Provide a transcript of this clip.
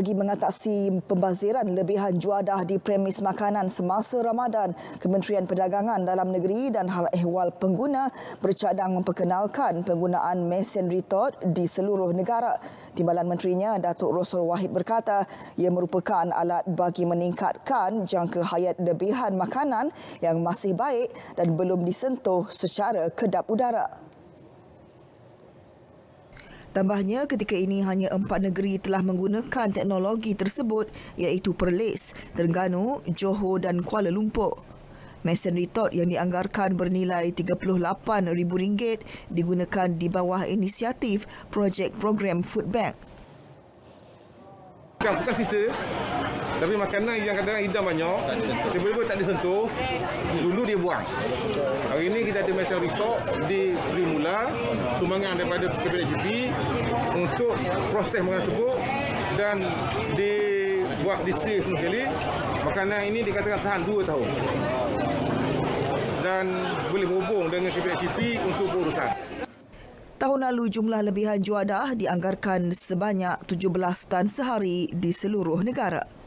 Bagi mengatasi pembaziran lebihan juadah di premis makanan semasa Ramadan, Kementerian Perdagangan Dalam Negeri dan Hal Ehwal Pengguna bercadang memperkenalkan penggunaan mesin retort di seluruh negara. Timbalan Menterinya, Datuk Rosul Wahid berkata, ia merupakan alat bagi meningkatkan jangka hayat lebihan makanan yang masih baik dan belum disentuh secara kedap udara. Tambahnya, ketika ini hanya empat negeri telah menggunakan teknologi tersebut iaitu Perlis, Terengganu, Johor dan Kuala Lumpur. Mesin retort yang dianggarkan bernilai RM38,000 digunakan di bawah inisiatif projek program Food Bank. Bukan, bukan sisa, tapi makanan yang kadang-kadang hidang banyak, tiba-tiba tak disentuh, dulu dia buang. Hari ini kita ada mesin restock di mula sumbangan daripada KPHP untuk proses makanan tersebut dan dibuat disir semua sekali. Makanan ini dikatakan tahan 2 tahun. Dan boleh berhubung dengan KPHP untuk berurusan. Tahun lalu jumlah lebihan juadah dianggarkan sebanyak 17 tan sehari di seluruh negara.